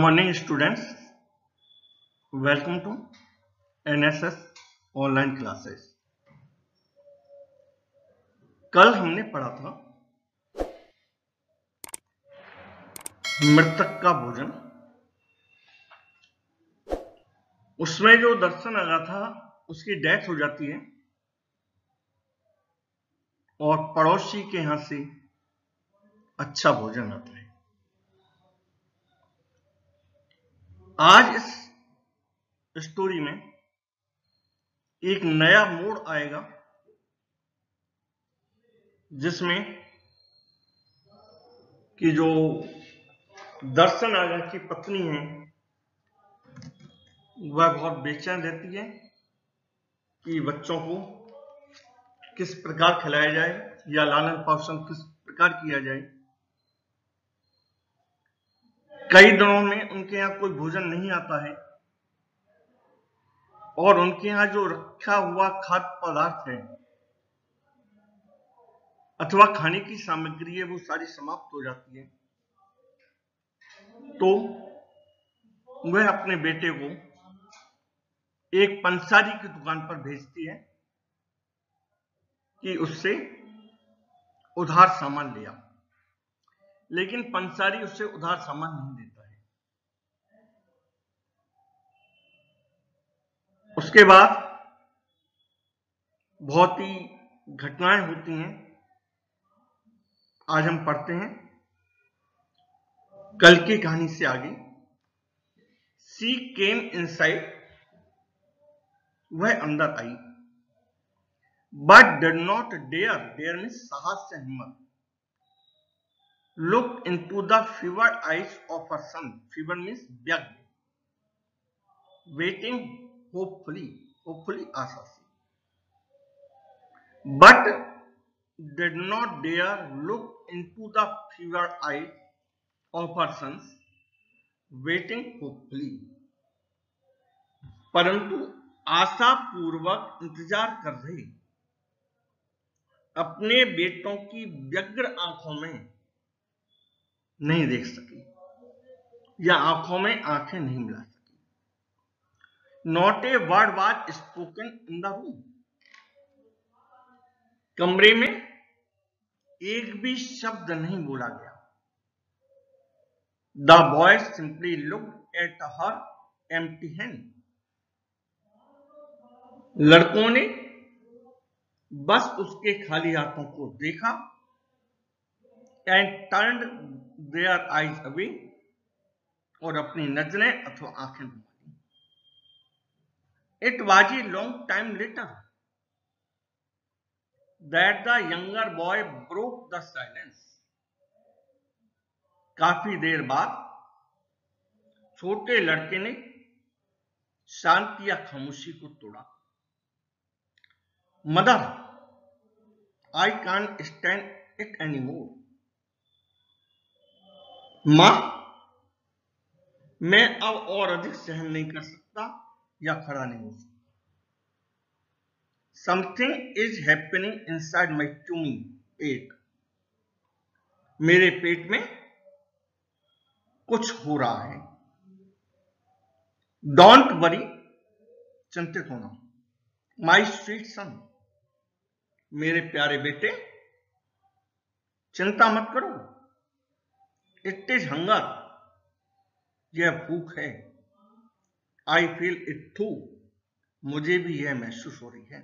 morning, students. Welcome to nss online classes कल हमने पढ़ा था मृतक का भोजन। उसमें जो दर्शन आ था, उसकी डेथ हो जाती है। और पड़ोसी के यहाँ से अच्छा भोजन आता है। आज इस स्टोरी में एक नया मोड़ आएगा, जिसमें कि जो दर्शन आगा की पत्नी है, वह बहुत बेचैन रहती है कि बच्चों को किस प्रकार खिलाया जाए या लालन पालन किस प्रकार किया जाए। कई दिनों में उनके यहाँ कोई भोजन नहीं आता है। और उनके यहाँ जो रखा हुआ खाद्य पदार्थ है, अथवा खाने की सामग्री है, वो सारी समाप्त हो जाती है। तो वह अपने बेटे को एक पंसारी की दुकान पर भेजती है कि उससे उधार सामान लिया लेकिन पंसारी उससे उधार सामान नहीं देता है। उसके बाद बहुत ही घटनाएँ होती हैं। आज हम पढ़ते हैं कल की कहानी से आगे। सी केम इनसाइड, वह अंदर आई, but did not dare dare में साहस से हिम्मत। Looked into the fevered eyes of her son. Fever means begged. Waiting hopefully, hopefully Asha But did not dare look into the fevered eyes of her sons, waiting hopefully. परंतु आशा पूर्वक इंतज़ार कर रही अपने बेटों की व्यग्र आँखों में नहीं देख सकी। या आँखों में आँखें नहीं मिला सकी। Not a word was spoken in the room कमरे में एक भी शब्द नहीं बोला गया। The boy simply look at her empty hand लड़कों ने बस उसके खाली हाथों को देखा। And turn their eyes away और अपनी नज़रें अथवा आँखें it was a long time later that the younger boy broke the silence काफ़ी देर बाद छोटे लड़के ने शांति या खामोशी को तोड़ा। Mother I can't stand it any more माँ? मैं अब और अधिक सहन नहीं कर सकता या खड़ा नहीं हो सकता। Something is happening inside my tummy पेट मेरे पेट में कुछ हो रहा है। डोंट वरी चिंतित होना। माई स्वीट सन मेरे प्यारे बेटे, चिंता मत करो। इट इज़ हंगर यह भूख है। आई फील इट टू मुझे भी यह महसूस हो रही है।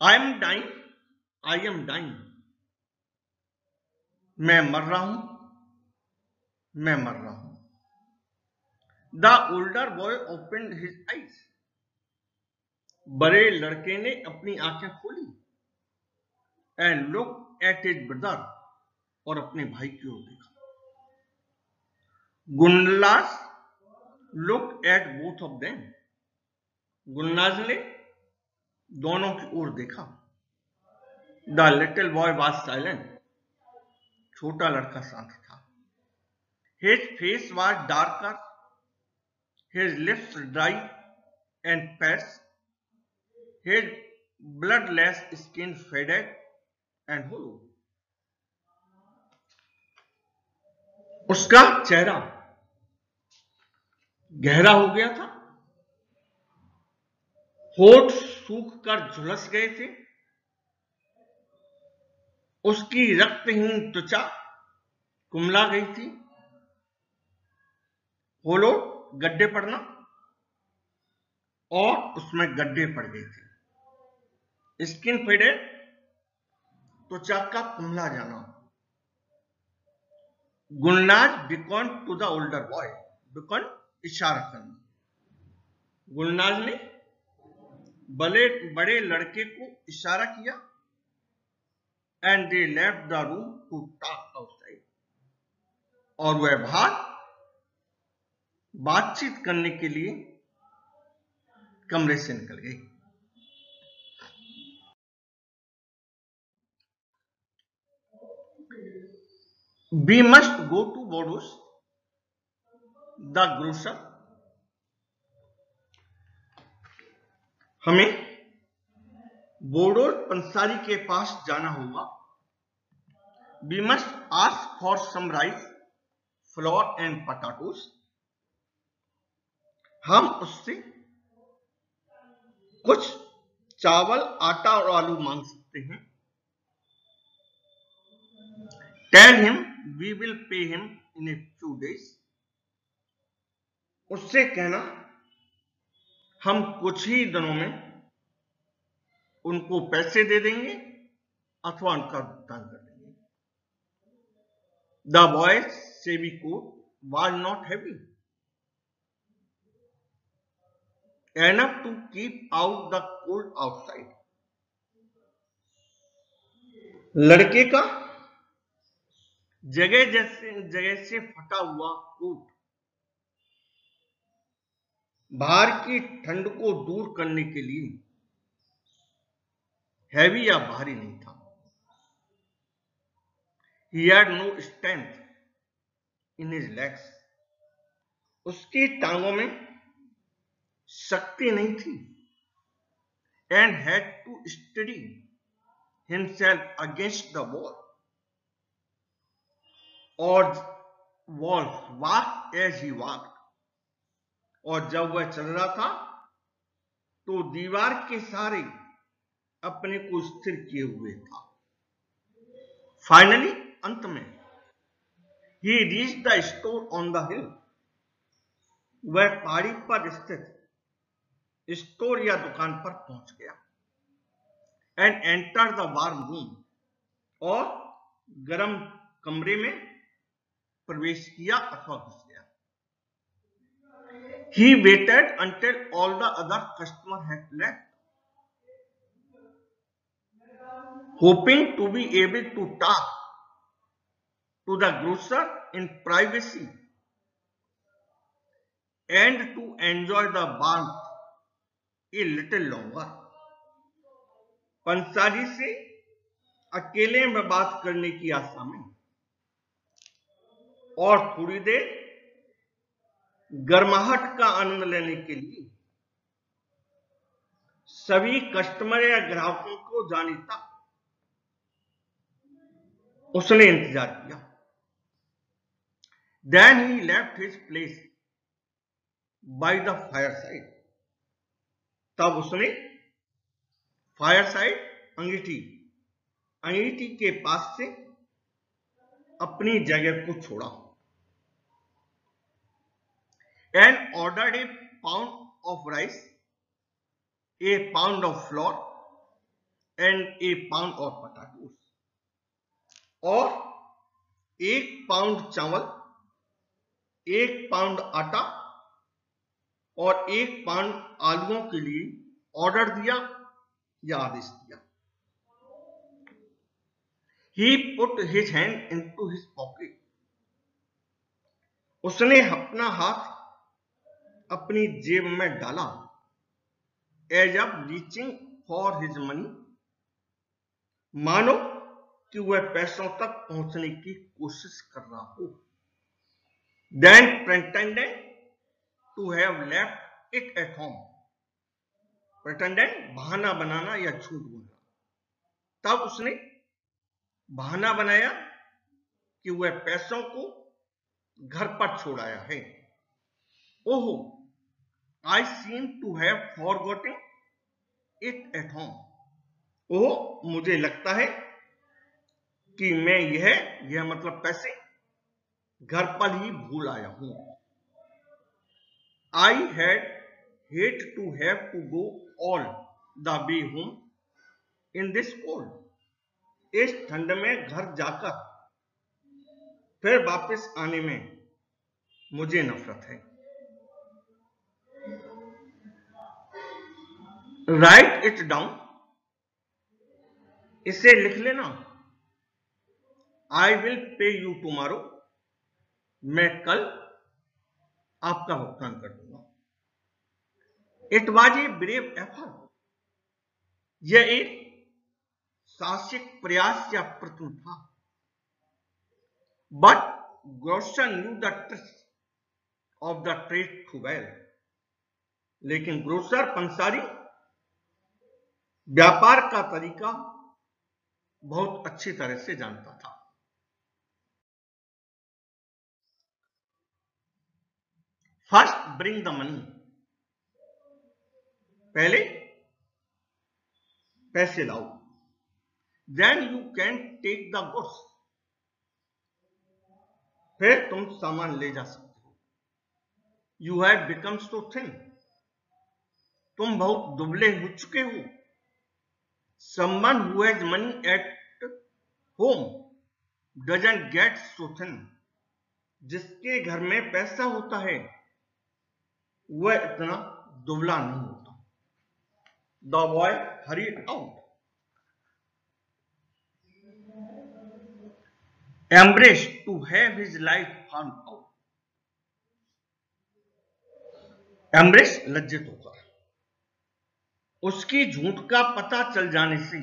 I am dying I am dying मैं मर रहा हूँ। मैं मर रहा हूँ। The older boy open his eyes बड़े लड़के ने अपनी आँखें खोली। And look at his brother और अपने भाई की ओर देखा। Gulnaz look at both of them Gulnaz ने दोनों की ओर देखा। The little boy was silent छोटा लड़का शांत था। His face was darker his lips dry and pats his bloodless skin faded and hollow उसका चेहरा गहरा हो गया था। होठ सूख कर झुलस गए थे। उसकी रक्तहीन त्वचा कुमला गई थी। होलो गड्ढे पड़ना। और उसमें गड्ढे पड़ गए थे। स्किन फेडेड, त्वचा का कुमला जाना। Gulnaz beckon to the older boy beckon इशारा करना। गुलनाज ने बड़े बड़े लड़के को इशारा किया। And they left the room to talk outside और वह बाहर बातचीत करने के लिए कमरे से निकल गई। We must go to Bodos, the grocer. हमें बोडो पंसारी के पास जाना होगा। We must ask for some rice flour and potatoes हम उससे कुछ चावल आटा और आलू मांग सकते हैं। Tell him we will pay him in a few days उससे कहना, हम कुछ ही दिनों में उनको पैसे दे देंगे अथवा उनका भुगतान कर देंगे। The boy savvy coat was not heavy enough to keep out the cold outside. लड़के का जगह जैसे, जगह से फटा हुआ कोट बाहर की ठंड को दूर करने के लिए हैवी या भारी नहीं था। He had no strength in his legs उसकी टांगों में शक्ति नहीं थी। And had to steady himself against the wall और wall, walk as he walk. और जब वह चल रहा था तो दीवार के सारे अपने को स्थिर किए हुए था। फाइनली अंत में he reach the store on the hill वह पहाड़ी पर स्थित स्टोर या दुकान पर पहुँच गया and enter the warm room और गर्म कमरे में प्रवेश किया अथवा घुस गया। He waited until all the other customer had left hoping to be able to talk to the grocer in privacy and to enjoy the warmth a little longer पंसारी से अकेले में बात करने की आशा में और थोड़ी देर गर्माहट का आनंद लेने के लिए सभी कस्टमर या ग्राहकों को जाने तक उसने इंतज़ार किया। Then he left his place by the fire side तब उसने फायर साइड अंगीठी अंगीठी के पास से अपनी जगह को छोड़ा। And order a pound of rice a pound of flour and a pound of potatoes और एक पाउंड चावल, एक पाउंड आटा, और एक पाउंड आलुओं के लिए ऑर्डर दिया या आदेश दिया। He put his hand into his pocket उसने अपना हाथ अपनी जेब में डाला। As if reaching for his money. मानो कि वह पैसों तक पहुँचने की कोशिश कर रहा हो। Then pretending to have left it at home pretending बहाना बनाना या झूठ बोलना। तब उसने बहाना बनाया कि वह पैसों को घर पर छोड़ आया है। ओह I seem to have forgotten it at home oh, मुझे लगता है कि मैं यह यह मतलब पैसे घर पर ही भूल आया हूँ। I had hate to have to go all the way home in this cold इस ठंड में घर जाकर फिर वापस आने में मुझे नफरत है। राइट इट डाउन इसे लिख लेना। I will pay you tomorrow मैं कल आपका भुगतान कर दूँगा। It was a brave effort यह एक साहसिक प्रयास या प्रयत्न था। But grocer knew the tricks of the trade too well लेकिन ग्रोसर पंसारी व्यापार का तरीका बहुत अच्छी तरह से जानता था। फ़र्स्ट ब्रिंग द मनी पहले पैसे लाओ। Then you can take the goods फिर तुम सामान ले जा सकते हो। You have become so thin तुम बहुत दुबले हो चुके हो। Who has money at home doesn't get so thin जिसके घर में पैसा होता है, वह इतना दुबला नहीं होता। The boy hurry out embarrassed to have his life found out embarrassed लज्जित होकर। उसकी झूठ का पता चल जाने से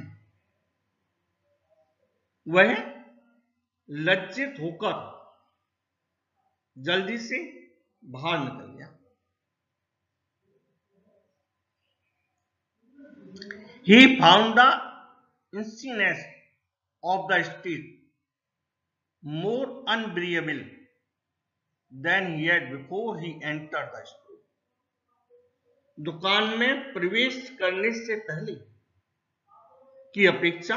वह लज्जित होकर जल्दी से बाहर निकल गया। He found the iciness of the street more unbearable than he before he enter the street दुकान में प्रवेश करने से पहले की अपेक्षा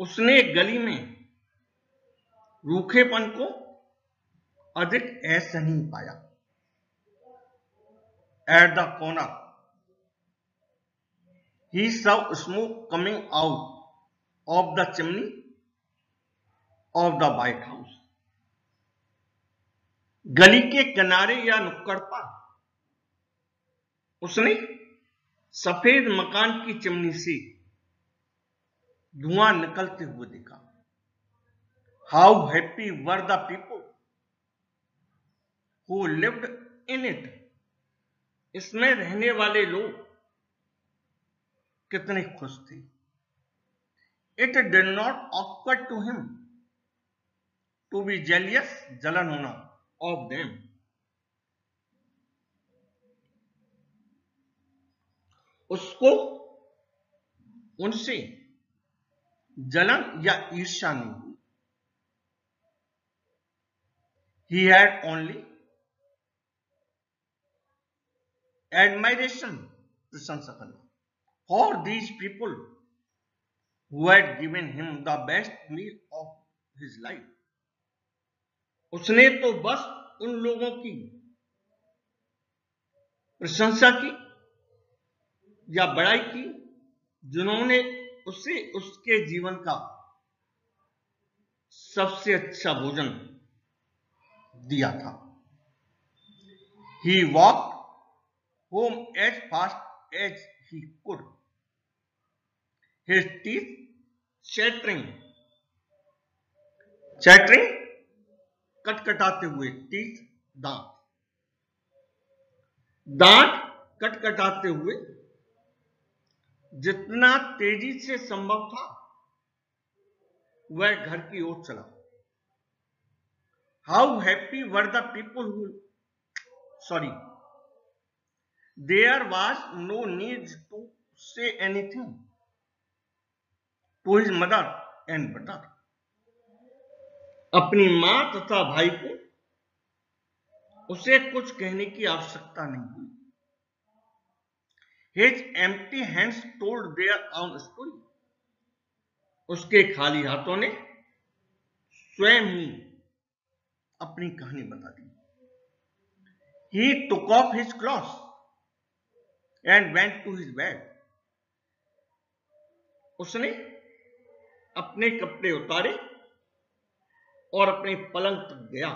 उसने गली में रूखेपन को अधिक ऐसा नहीं पाया। At the corner he saw smoke coming out of the chimney of the white house गली के किनारे या नुक्कड़ पर उसने सफ़ेद मकान की चिमनी से धुआँ निकलते हुए देखा। How happy were the people who lived in it इसमें रहने वाले लोग कितने खुश थे। It did not occur to him to be jealous जलन होना ऑफ़ देम उसको उनसे जलन या ईर्ष्या नहीं हुई ही हैड ओनली एडमाइरेशन प्रशंसा करना these people who had given him the best meal of his life. उसने तो बस उन लोगों की प्रशंसा की या बड़ाई की जिन्होंने उसे उसके जीवन का सबसे अच्छा भोजन दिया था he walk home as fast as he could. His teeth chattering, chattering, कटकटाते हुए टीथ दांत दांत कटकटाते हुए जितना तेज़ी से संभव था, वह घर की ओर चला। How happy were the people who sorry there was no need to say anything. To his mother and brother. अपनी माँ तथा भाई को उसे कुछ कहने की आवश्यकता नहीं हुई। His empty hands told their own story. उसके खाली हाथों ने स्वयं ही अपनी कहानी बता दी He took off his clothes and went to his bed. उसने अपने कपड़े उतारे और अपने पलंग तक गया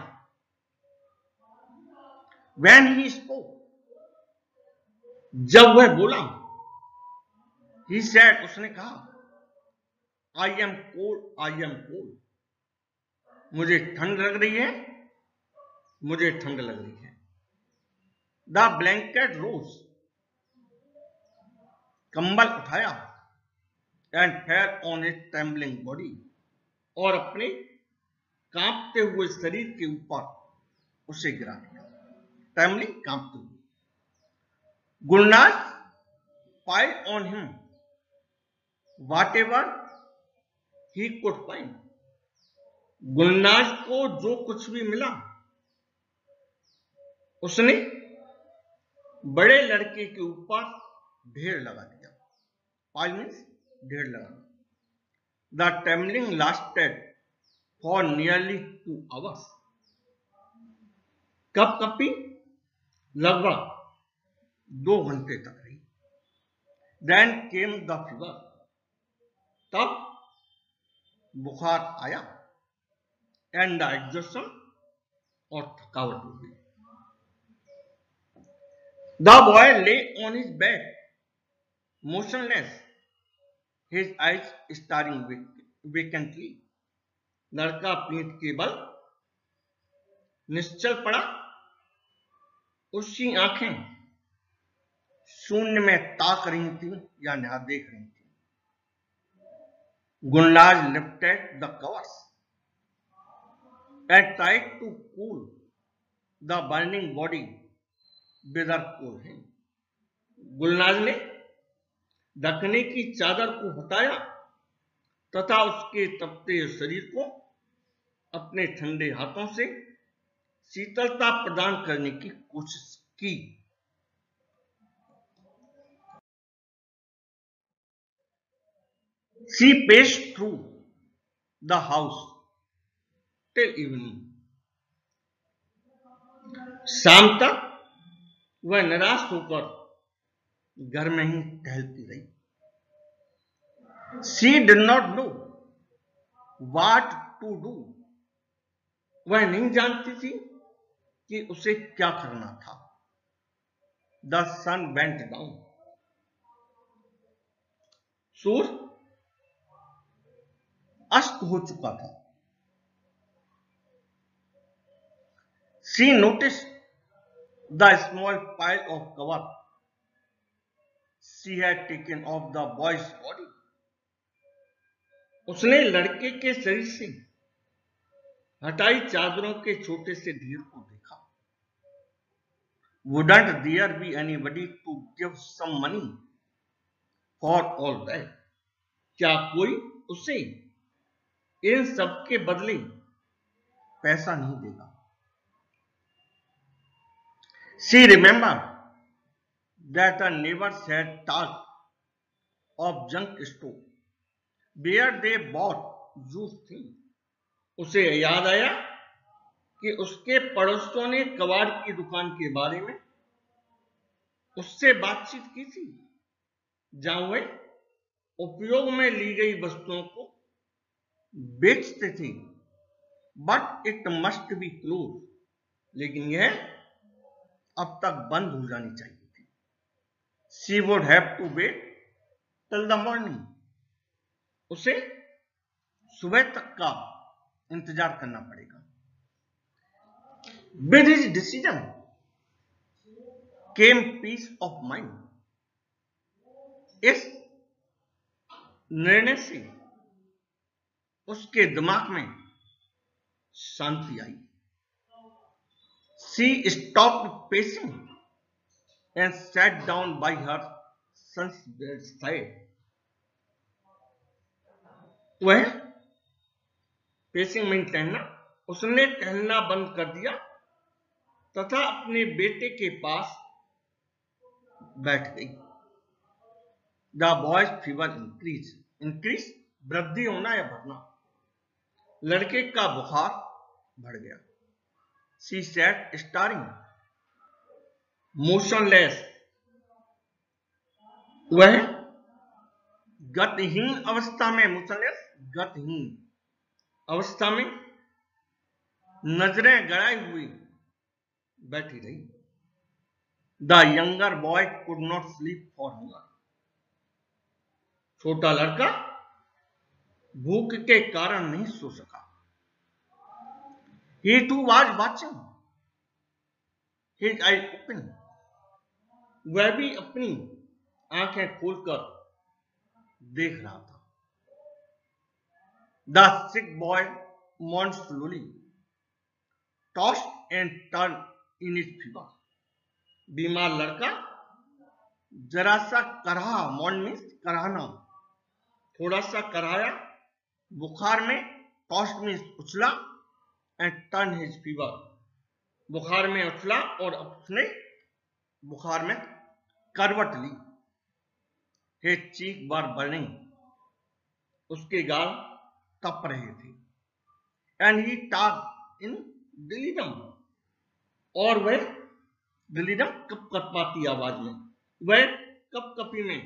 When he spoke, जब वह बोला ही सेड उसने कहा I am cold I am cold मुझे ठंड लग रही है, मुझे ठंड लग रही है. द ब्लैंकेट रोज कंबल उठाया and fair on it trembling body और अपने कांपते हुए शरीर के ऊपर उसे गिरा दिया। टेम्बलिंग कांपते हुए। Gulnaz piled on him. Whatever he could find. Gulnaz को जो कुछ भी मिला, उसने बड़े लड़के के ऊपर ढेर लगा दिया। पाइल मीन्स ढेर लगा the trembling lasted for nearly two hours कब कपी लगभग दो घंटे तक रही। देन केम द फीवर तब बुखार आया एंड द एग्जॉशन और थकावट हो गई। The boy lay on his bed motionless his eyes staring vacantly लड़का पीठ के बल निश्चल पड़ा, उसकी आँखें शून्य में ताक रही थी, या नहा देख रही थी। Gulnaz lifted the covers and tried to cool the burning body wither cool है। गुलनाज ने ढकने की चादर को हटाया तथा उसके तपते शरीर को अपने ठंडे हाथों से शीतलता प्रदान करने की कोशिश की। She paced through the house till evening. शाम तक वह निराश होकर घर में ही टहलती रही। She did not know what to do वह नहीं जानती थी कि उसे क्या करना था। द सन वेंट डाउन सूर्य अस्त हो चुका था। She notice the small pile of cover she had taken off the boy's body उसने लड़के के शरीर से हटाई चादरों के छोटे से ढेर को देखा। Wouldn't there be anybody to give some money for all that क्या कोई उसे इन सब के बदले पैसा नहीं देगा। She remember that a never said task of junk store where they bought juice थी उसे याद आया कि उसके पड़ोसियों ने कबाड़ की दुकान के बारे में उससे बातचीत की थी। जहाँ वे उपयोग में ली गई वस्तुओं को बेचते थे। But it must be close लेकिन यह अब तक बंद हो जानी चाहिए थी। She would have to wait till the morning उसे सुबह तक का इंतज़ार करना पड़ेगा। With his decision came peace of mind इस निर्णय से उसके दिमाग में शांति आई। She stop pacing and sat down by her side वह पेसिंग में टहलना उसने टहलना बंद कर दिया तथा अपने बेटे के पास बैठ गई। The boy's fever increase increase वृद्धि होना या बढ़ना। लड़के का बुखार बढ़ गया। सी सेट स्टारिंग मोशनलेस वह गतहीन अवस्था में मोशनलेस गतहीन अवस्था में नज़रें गड़ाई हुई, बैठी रही। The younger boy could not sleep for hunger छोटा लड़का भूख के कारण नहीं सो सका। He too his eye open वह भी अपनी आँखें खोलकर देख रहा था। The sick boy moan slowly tossed and turn in his fever बीमार लड़का जरा सा करहा मॉन मीन्स कराना। थोड़ा सा कराया बुखार में टॉस्ट में उछला एंड टर्न हिज फीवर बुखार में उछला और उसने बुखार में करवट ली। हे चीक बार बर्निंग उसके गाल तप रहे थे। एंड ही टाग इन दिलीदम और वह दिलीदम कप कपाती आवाज़ में। वह कप कपी में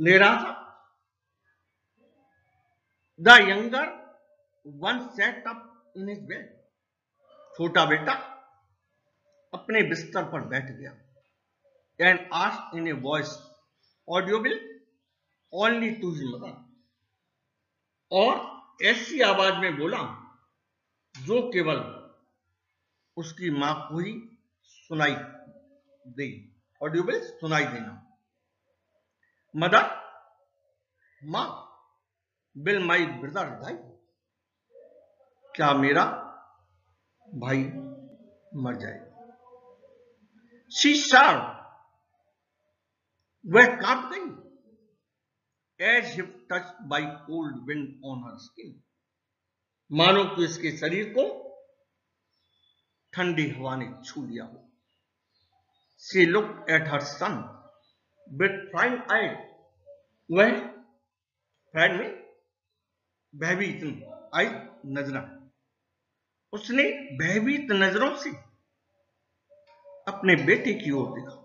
ले रहा था। The younger one sat up in his bed छोटा बेटा अपने बिस्तर पर बैठ गया and asked in a voice audible only to mother और ऐसी आवाज़ में बोला जो केवल उसकी माँ को ही सुनाई दे ऑडियोबिल सुनाई देना मदर माँ बिल माई ब्रदर डाई क्या मेरा भाई मर जाए? शी शार वह काँप गई as if touch by cold wind on her skin मानो कि इसके शरीर को ठंडी हवा ने छू लिया हो। She look at her son with frightened eye वह फ्राइड में भयभीत आई नजरा। उसने भयभीत नज़रों से अपने बेटे की ओर देखा।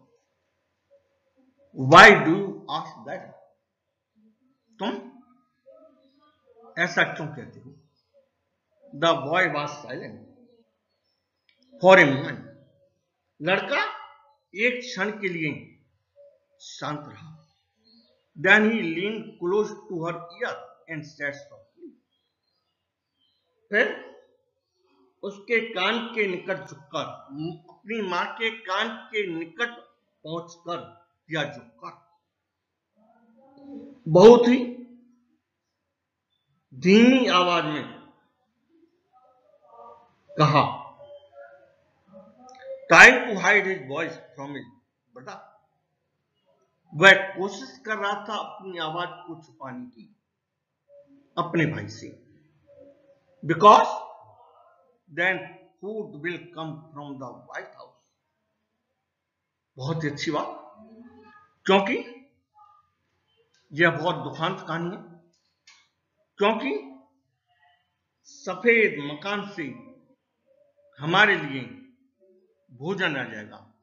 Why do you ask that तुम ऐसा क्यों कहते हो? The boy was silent for a moment लड़का एक क्षण के लिए शांत रहा। Then he lean close to her ear and said softly फिर उसके कान के निकट झुककर, अपनी माँ के कान के निकट पहुंचकर या झुककर। बहुत ही धीमी आवाज़ में कहा trying to hide his voice from his brother वह कोशिश कर रहा था अपनी आवाज़ को छुपाने की, अपने भाई से। Because then food will come from the white house बहुत ही अच्छी बात। क्योंकि यह बहुत दुखांत कहानी है। क्योंकि सफ़ेद मकान से हमारे लिए भोजन आ जाएगा।